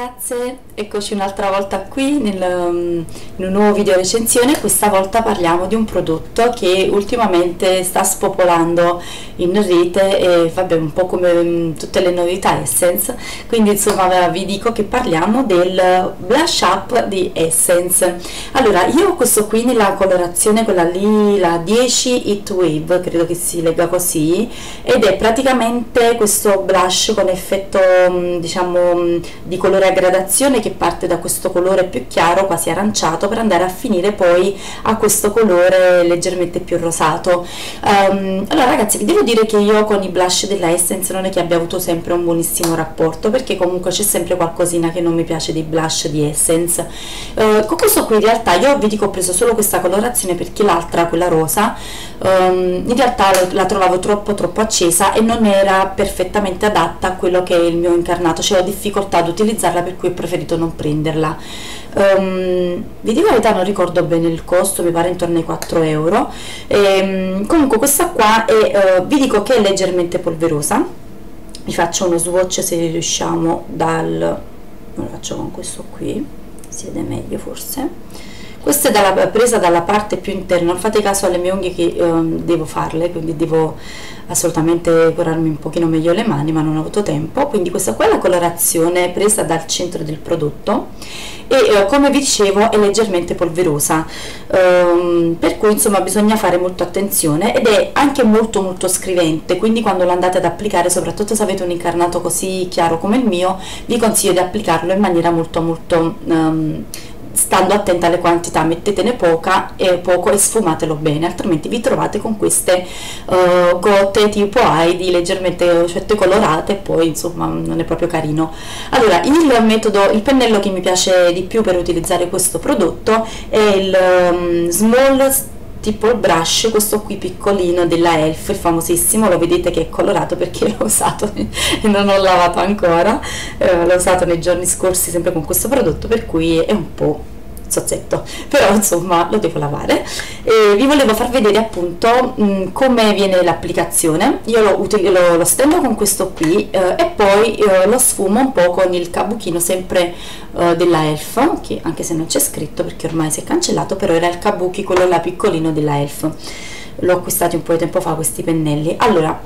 ragazze, eccoci un'altra volta qui nel, um, in un nuovo video recensione, questa volta parliamo di un prodotto che ultimamente sta spopolando in rete e vabbè un po' come um, tutte le novità Essence, quindi insomma vi dico che parliamo del blush up di Essence. Allora io ho questo qui nella colorazione quella lì, la 10 Heat Wave, credo che si legga così, ed è praticamente questo blush con effetto um, diciamo di colore gradazione che parte da questo colore più chiaro, quasi aranciato, per andare a finire poi a questo colore leggermente più rosato. Um, allora ragazzi vi devo dire che io con i blush della Essence non è che abbia avuto sempre un buonissimo rapporto, perché comunque c'è sempre qualcosina che non mi piace dei blush di Essence. Uh, con questo qui in realtà io vi dico ho preso solo questa colorazione perché l'altra, quella rosa, um, in realtà la trovavo troppo troppo accesa e non era perfettamente adatta a quello che è il mio incarnato, cioè ho difficoltà ad utilizzarla per cui ho preferito non prenderla. Um, vi dico la verità non ricordo bene il costo mi pare intorno ai 4 euro. E, um, comunque questa qua è, uh, vi dico che è leggermente polverosa. Vi faccio uno swatch se riusciamo dal lo faccio con questo qui si vede meglio forse questa è dalla, presa dalla parte più interna. Fate caso alle mie unghie che um, devo farle quindi devo assolutamente curarmi un pochino meglio le mani ma non ho avuto tempo. Quindi questa qua è la colorazione presa dal centro del prodotto e eh, come vi dicevo è leggermente polverosa. Um, per cui insomma bisogna fare molto attenzione ed è anche molto molto scrivente. Quindi quando lo andate ad applicare soprattutto se avete un incarnato così chiaro come il mio vi consiglio di applicarlo in maniera molto molto um, stando attenta alle quantità mettetene poca e poco e sfumatelo bene altrimenti vi trovate con queste uh, gote tipo Heidi leggermente certe colorate e poi insomma non è proprio carino. Allora il metodo il pennello che mi piace di più per utilizzare questo prodotto è il um, small tipo il brush questo qui piccolino della Elf il famosissimo lo vedete che è colorato perché l'ho usato e non ho lavato ancora eh, l'ho usato nei giorni scorsi sempre con questo prodotto per cui è un po' sozzetto però insomma lo devo lavare. E vi volevo far vedere appunto mh, come viene l'applicazione. Io lo, lo, lo, stendo con questo qui eh, e poi eh, lo sfumo un po' con il kabuchino sempre eh, della Elf che anche se non c'è scritto perché ormai si è cancellato però era il kabuki quello là piccolino della Elf. L'ho acquistato un po' di tempo fa questi pennelli. Allora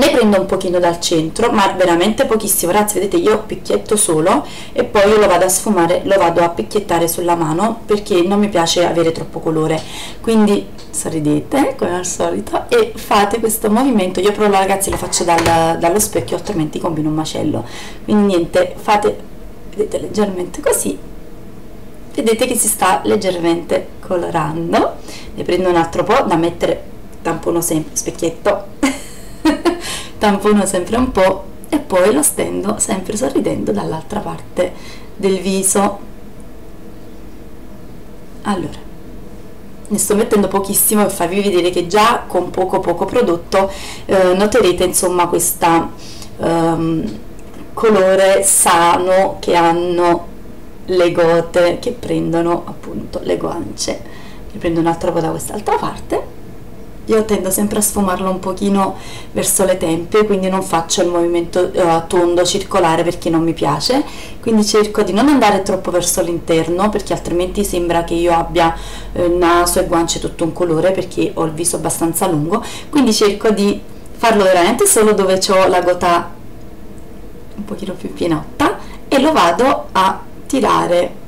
ne prendo un pochino dal centro ma veramente pochissimo. Ragazzi vedete io picchietto solo e poi io lo vado a sfumare lo vado a picchiettare sulla mano perché non mi piace avere troppo colore. Quindi sorridete come al solito e fate questo movimento. Io però ragazzi lo faccio dal, dallo specchio altrimenti combino un macello. Quindi niente fate vedete leggermente così. Vedete che si sta leggermente colorando. Ne prendo un altro po' da mettere tampono sempre specchietto tampono sempre un po' e poi lo stendo sempre sorridendo dall'altra parte del viso. Allora ne sto mettendo pochissimo per farvi vedere che già con poco poco prodotto eh, noterete insomma questa um, colore sano che hanno le gote che prendono appunto le guance ne prendo un altro po' da quest'altra parte io tendo sempre a sfumarlo un pochino verso le tempie quindi non faccio il movimento uh, tondo circolare perché non mi piace. Quindi cerco di non andare troppo verso l'interno perché altrimenti sembra che io abbia eh, naso e guance tutto un colore perché ho il viso abbastanza lungo. Quindi cerco di farlo veramente solo dove ho la gota un pochino più pienotta e lo vado a tirare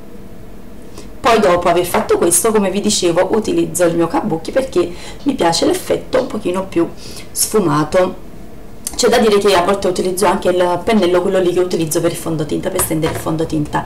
poi dopo aver fatto questo come vi dicevo utilizzo il mio kabuki perché mi piace l'effetto un pochino più sfumato. C'è da dire che a volte utilizzo anche il pennello quello lì che utilizzo per il fondotinta per stendere il fondotinta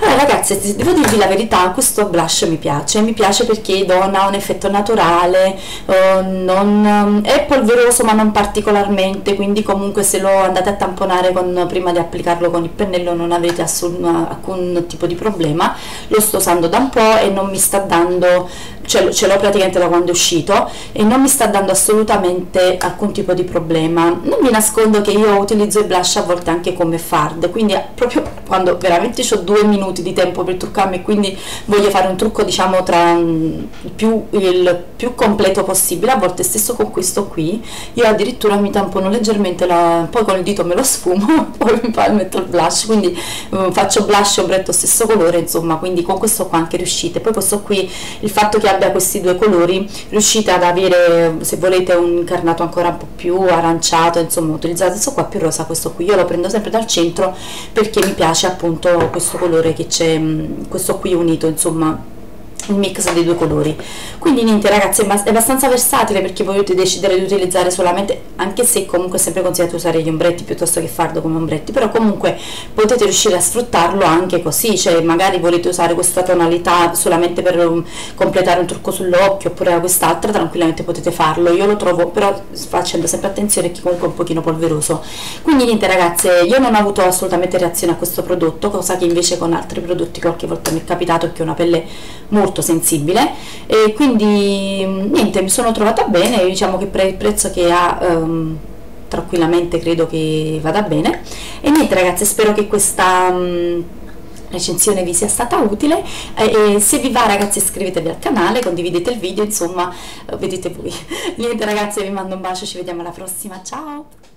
allora ragazzi devo dirvi la verità questo blush mi piace mi piace perché dona un effetto naturale eh, non, è polveroso ma non particolarmente quindi comunque se lo andate a tamponare con, prima di applicarlo con il pennello non avete assun, alcun tipo di problema lo sto usando da un po' e non mi sta dando ce, ce l'ho praticamente da quando è uscito e non mi sta dando assolutamente alcun tipo di problema. Non vi nascondo che io utilizzo i blush a volte anche come fard, quindi proprio quando veramente ho due minuti di tempo per truccarmi quindi voglio fare un trucco diciamo tra mm, più, il più completo possibile, a volte stesso con questo qui, io addirittura mi tampono leggermente la, poi con il dito me lo sfumo, poi mi metto il blush, quindi um, faccio blush e ombretto stesso colore, insomma, quindi con questo qua anche riuscite. Poi questo qui, il fatto che abbia questi due colori, riuscite ad avere, se volete, un incarnato ancora un po' più aranciato, insomma, utilizzate questo qua più rosa, questo qui, io lo prendo sempre dal centro perché mi piace appunto questo colore che c'è, mm, questo qui unito, insomma il mix dei due colori. Quindi niente ragazzi è abbastanza versatile perché potete decidere di utilizzare solamente anche se comunque è sempre consigliato usare gli ombretti piuttosto che fardo come ombretti però comunque potete riuscire a sfruttarlo anche così cioè magari volete usare questa tonalità solamente per um, completare un trucco sull'occhio oppure quest'altra tranquillamente potete farlo. Io lo trovo però facendo sempre attenzione che comunque è un pochino polveroso. Quindi niente ragazze io non ho avuto assolutamente reazione a questo prodotto cosa che invece con altri prodotti qualche volta mi è capitato che ho una pelle molto molto sensibile. E quindi niente mi sono trovata bene diciamo che per il prezzo che ha um, tranquillamente credo che vada bene. E niente ragazzi spero che questa um, recensione vi sia stata utile. E, e se vi va ragazzi iscrivetevi al canale condividete il video insomma vedete voi. Niente ragazzi vi mando un bacio ci vediamo alla prossima. Ciao